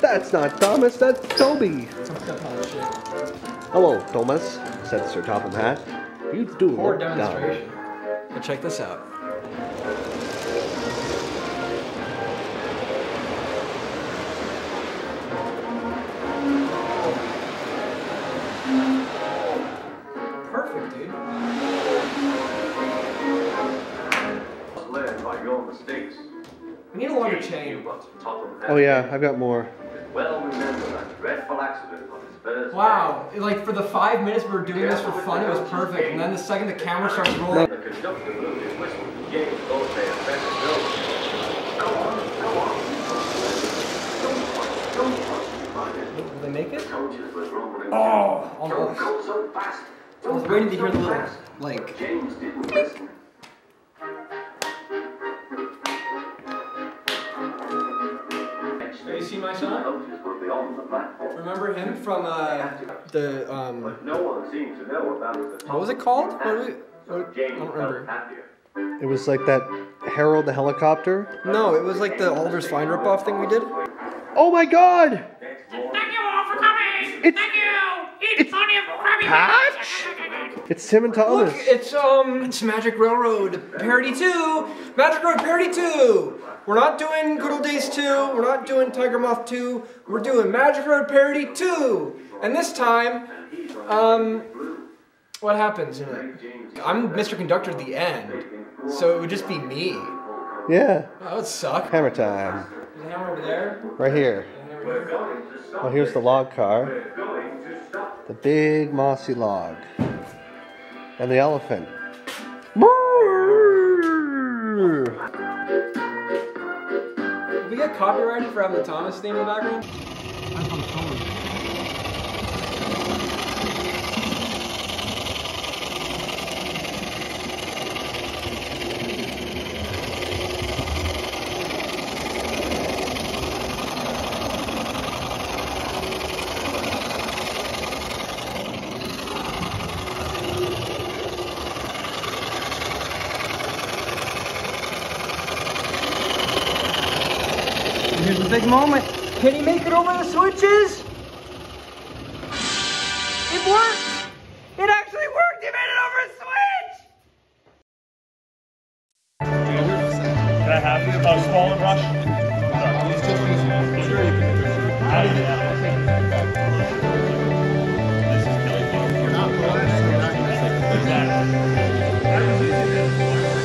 That's not Thomas, that's Toby. Some stuff on this shit. Hello, Thomas, said Sir Topham Hatt. You do Poor look dumb. But check this out. Perfect, dude. learn by your mistakes. We need a longer chain. Oh yeah, I've got more. Well remember that dreadful accident on his first Wow, like for the five minutes we were doing this for fun, it was perfect. And then the second the camera starts rolling, The conductor blew his whistle. James may have better go. Go on, go on. Don't don't push, Margaret. will they make it? Coaches was rumbling. Oh, Don't go so fast. I was waiting to hear the little, like, James didn't listen. You see my son? Coaches were beyond the platform. Remember him from uh, the um, But no one seemed to know about what was it called? What was it? So What, I don't remember. It was like that Harold the helicopter. No, it was like the Alder's Fine ripoff thing we did. Oh my god! Thank you all for coming. It's- Thank you. Eat plenty of Krabby Patch? It's Tim and Thomas. Look, it's um, it's Magic Railroad Parody Two. Magic Road Parody Two. We're not doing Good Old Days Two. We're not doing Tiger Moth Two. We're doing Magic Road Parody Two. And this time, um, what happens in it? I'm Mr. Conductor at the end, so it would just be me. Oh, Yeah, that would suck. hammer time. There's hammer over there. Right here. and a hammer here. Oh, here's the log car. going to stop. The big mossy log. And the elephant. Did we get copyrighted for having the Thomas theme in the background? Here's the big moment. Can he make it over the switches? It worked! It actually worked! He made it over a switch! Can I have this? Oh, small and rush?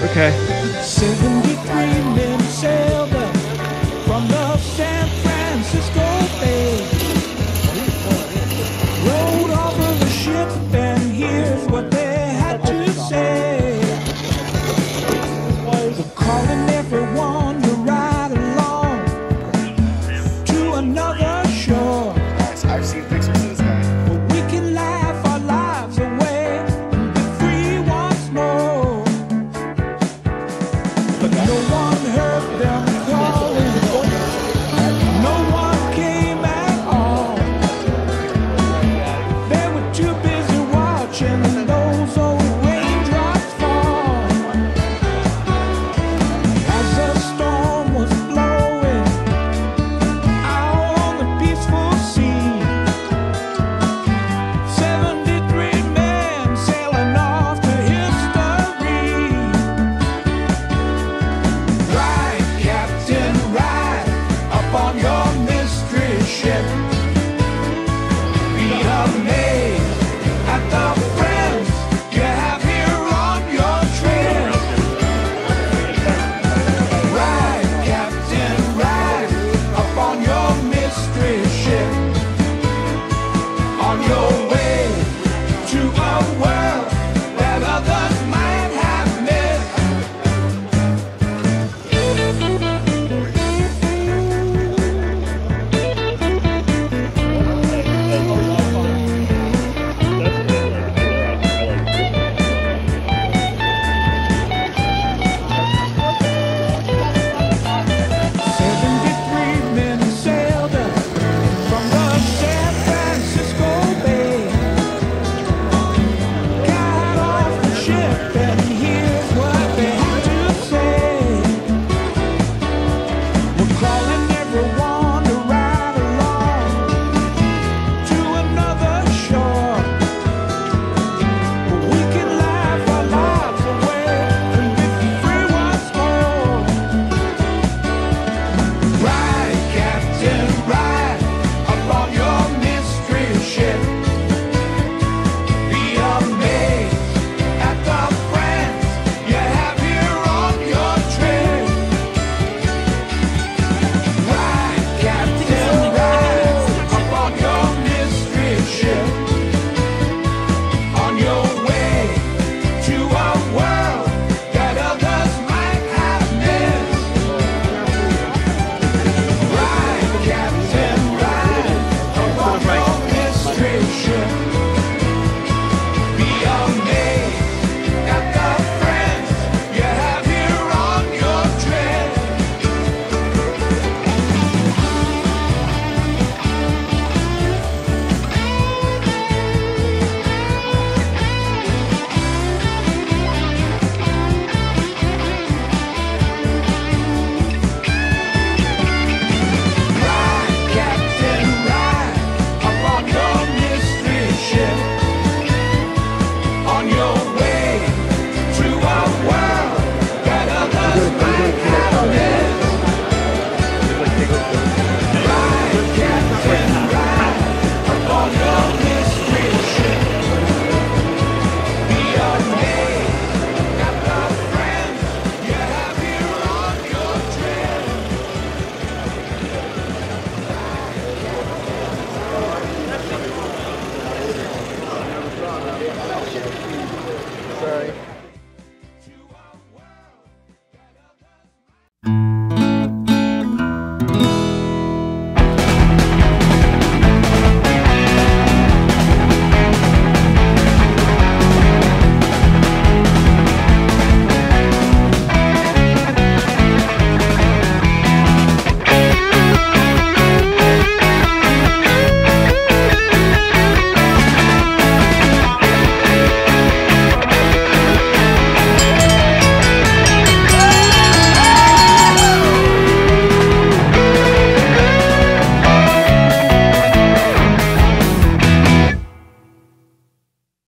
Okay. 73 men sailed up from the San Francisco Bay. No one heard them.